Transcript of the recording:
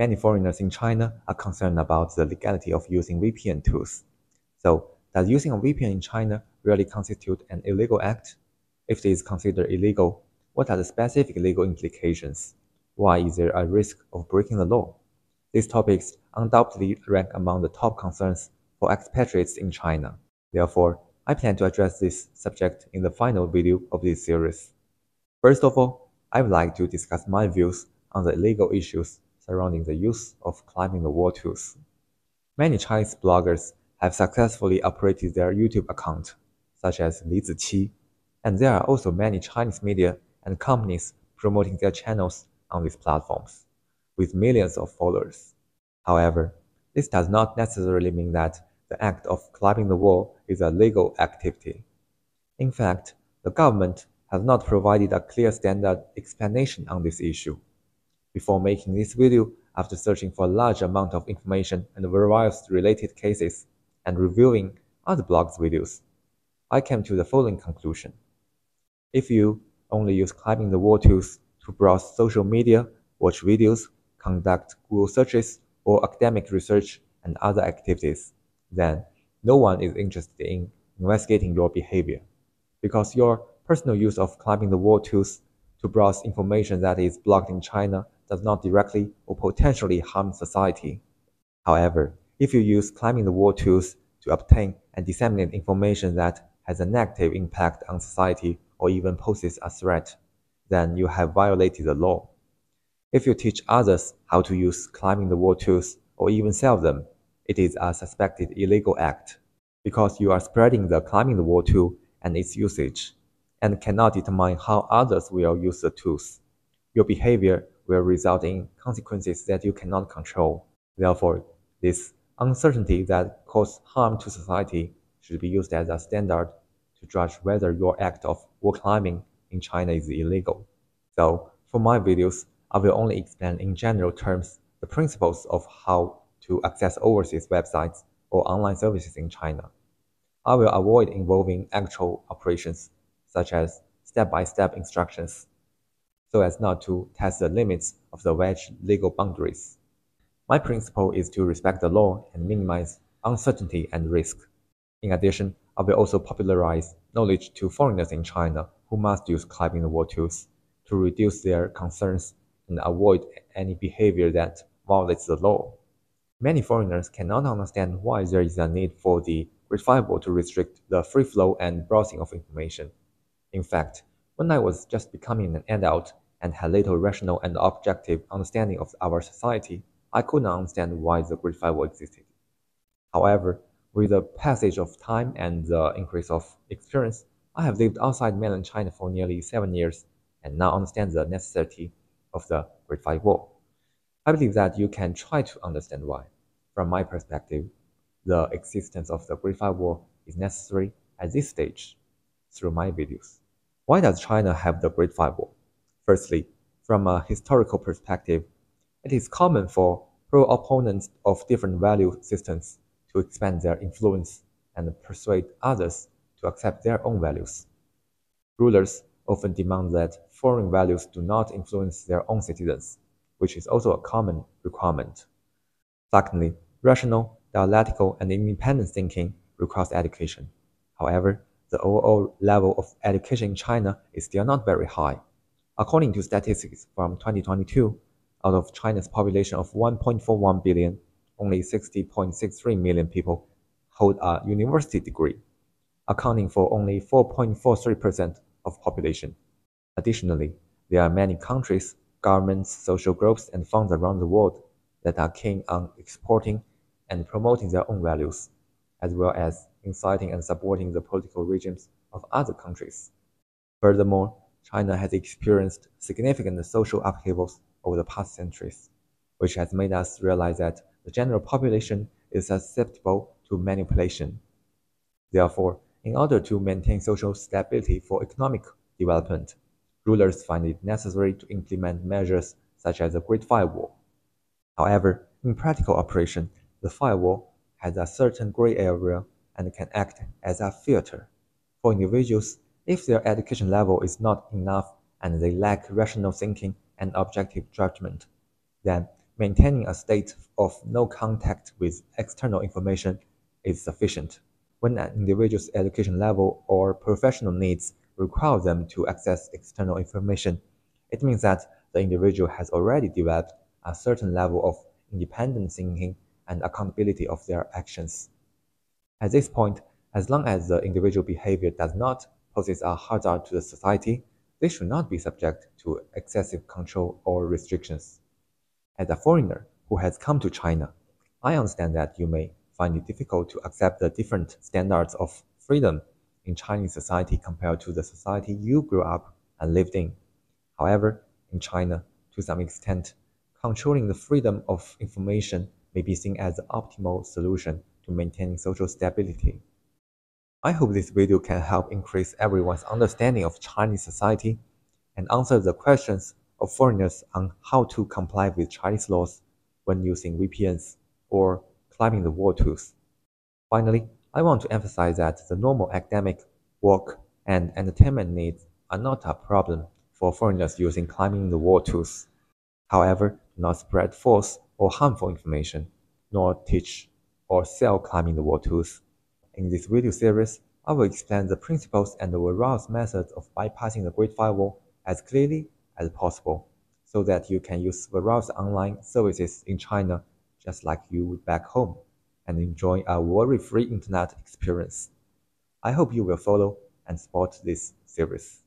Many foreigners in China are concerned about the legality of using VPN tools. So, does using a VPN in China really constitute an illegal act? If it is considered illegal, what are the specific legal implications? Why is there a risk of breaking the law? These topics undoubtedly rank among the top concerns for expatriates in China. Therefore, I plan to address this subject in the final video of this series. First of all, I would like to discuss my views on the legal issues surrounding the use of climbing the wall tools. Many Chinese bloggers have successfully operated their YouTube account, such as Li Ziqi, and there are also many Chinese media and companies promoting their channels on these platforms, with millions of followers. However, this does not necessarily mean that the act of climbing the wall is a legal activity. In fact, the government has not provided a clear standard explanation on this issue. Before making this video, after searching for a large amount of information and various related cases, and reviewing other blogs videos, I came to the following conclusion. If you only use climbing the wall tools to browse social media, watch videos, conduct Google searches, or academic research and other activities, then no one is interested in investigating your behavior because your personal use of climbing the wall tools to browse information that is blocked in China does not directly or potentially harm society. However, if you use climbing the wall tools to obtain and disseminate information that has a negative impact on society or even poses a threat, then you have violated the law. If you teach others how to use climbing the wall tools or even sell them, it is a suspected illegal act because you are spreading the climbing the wall tool and its usage and cannot determine how others will use the tools. Your behavior will result in consequences that you cannot control. Therefore, this uncertainty that causes harm to society should be used as a standard to judge whether your act of wall climbing in China is illegal. So, for my videos, I will only explain in general terms the principles of how to access overseas websites or online services in China. I will avoid involving actual operations, such as step-by-step -step instructions so as not to test the limits of the wedge legal boundaries. My principle is to respect the law and minimize uncertainty and risk. In addition, I will also popularize knowledge to foreigners in China who must use climbing the wall tools to reduce their concerns and avoid any behavior that violates the law. Many foreigners cannot understand why there is a need for the Firewall to restrict the free flow and browsing of information. In fact, when I was just becoming an adult and had little rational and objective understanding of our society, I could not understand why the Great Firewall existed. However, with the passage of time and the increase of experience, I have lived outside mainland China for nearly seven years and now understand the necessity of the Great Firewall. I believe that you can try to understand why. From my perspective, the existence of the Great Firewall is necessary at this stage through my videos. Why does China have the Great Firewall? Firstly, from a historical perspective, it is common for pro-opponents of different value systems to expand their influence and persuade others to accept their own values. Rulers often demand that foreign values do not influence their own citizens, which is also a common requirement. Secondly, rational, dialectical, and independent thinking requires education. However, the overall level of education in China is still not very high. According to statistics from 2022, out of China's population of 1.41 billion, only 60.63 million people hold a university degree, accounting for only 4.43% of population. Additionally, there are many countries, governments, social groups, and funds around the world that are keen on exporting and promoting their own values, as well as inciting and supporting the political regimes of other countries. Furthermore, China has experienced significant social upheavals over the past centuries, which has made us realize that the general population is susceptible to manipulation. Therefore, in order to maintain social stability for economic development, rulers find it necessary to implement measures such as the Great Firewall. However, in practical operation, the firewall has a certain gray area and can act as a filter. For individuals, if their education level is not enough and they lack rational thinking and objective judgment, then maintaining a state of no contact with external information is sufficient. When an individual's education level or professional needs require them to access external information, it means that the individual has already developed a certain level of independent thinking and accountability of their actions. At this point, as long as the individual behavior does not poses a hazard to the society, they should not be subject to excessive control or restrictions. As a foreigner who has come to China, I understand that you may find it difficult to accept the different standards of freedom in Chinese society compared to the society you grew up and lived in. However, in China, to some extent, controlling the freedom of information may be seen as the optimal solution to maintaining social stability. I hope this video can help increase everyone's understanding of Chinese society and answer the questions of foreigners on how to comply with Chinese laws when using VPNs or climbing the wall tools. Finally, I want to emphasize that the normal academic, work, and entertainment needs are not a problem for foreigners using climbing the wall tools. However, do not spread false or harmful information, nor teach or sell climbing the wall tools. In this video series, I will explain the principles and the various methods of bypassing the Great Firewall as clearly as possible, so that you can use various online services in China just like you would back home and enjoy a worry-free internet experience. I hope you will follow and support this series.